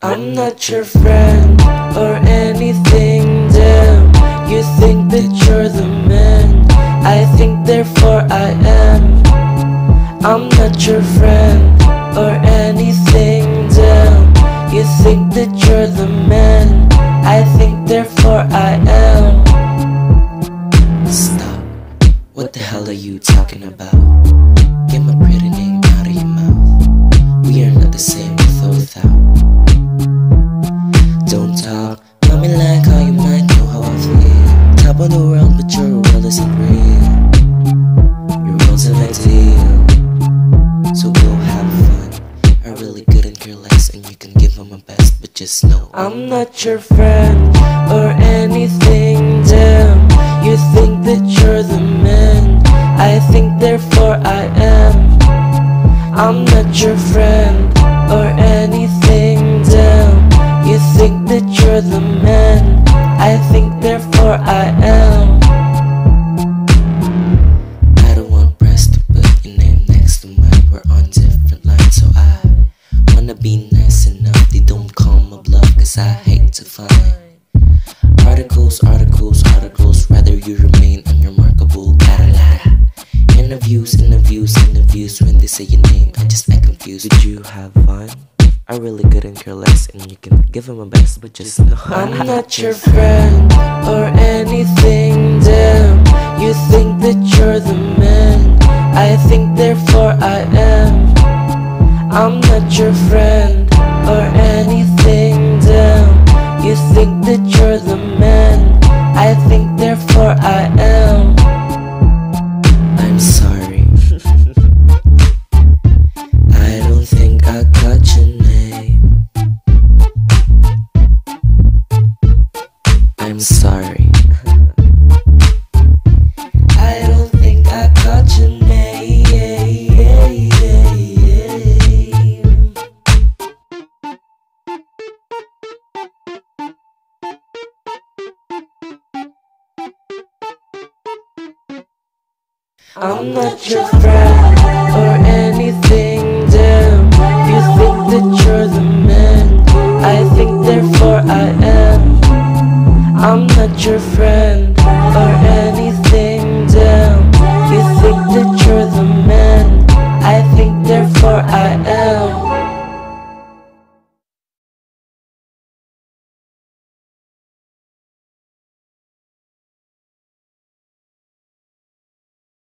I'm not your friend or anything, damn. You think that you're the man. I think therefore I am. I'm not your friend or anything, damn. You think that you're the man. I think therefore I am. Couldn't less, and you can give them my best, but just know I'm not your friend or anything. Damn, you think that you're the man. I think therefore I am. I'm not your friend or anything. Damn, you think that you're the man. Interviews, interviews, interviews. When they say your name, I just act confused. Did you have fun? I really couldn't care less, and you can give him a best, but just know I'm not your friend or anything. Damn, you think that you're the man. I think therefore I am. I'm not your friend or anything. I'm not your friend or anything, damn. You think that you're the man. I think therefore I am. I'm not your friend